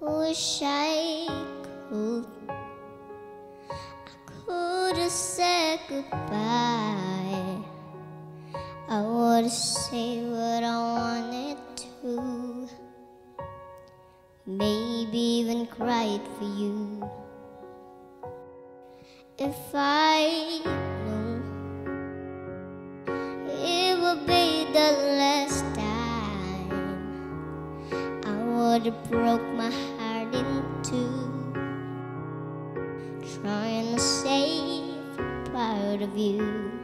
wish I could. I could have said goodbye. I would have said what I wanted to. Maybe even cried for you. If I knew it would be the last have broke my heart in two, trying to save part of you.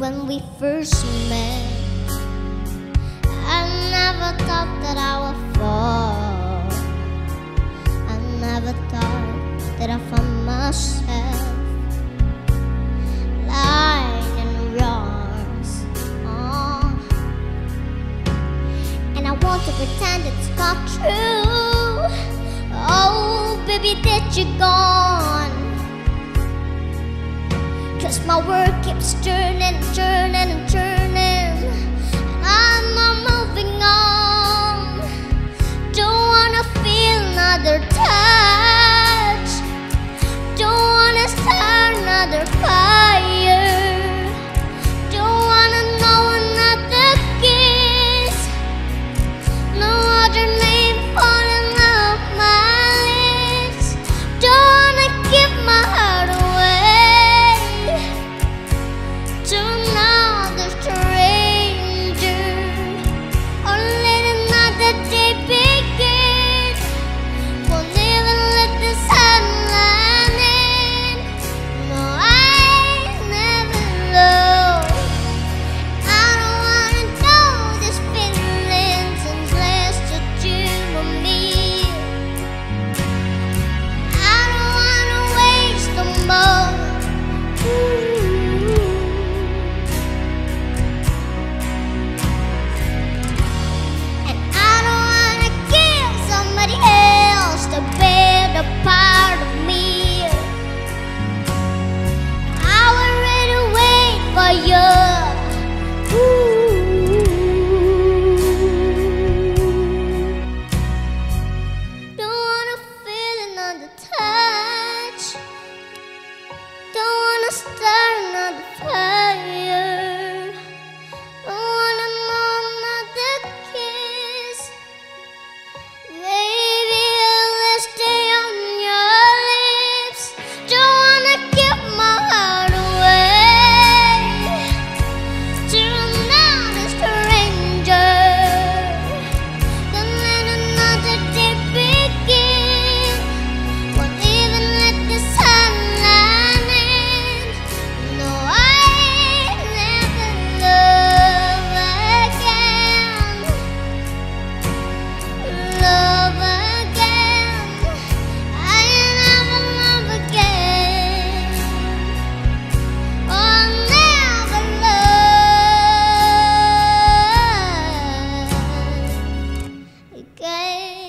When we first met, I never thought that I would fall. I never thought that I found myself lying in your arms. Oh. And I want to pretend it's not true. Oh, baby, that you're gone. Cause my world keeps turning, turning, turning. say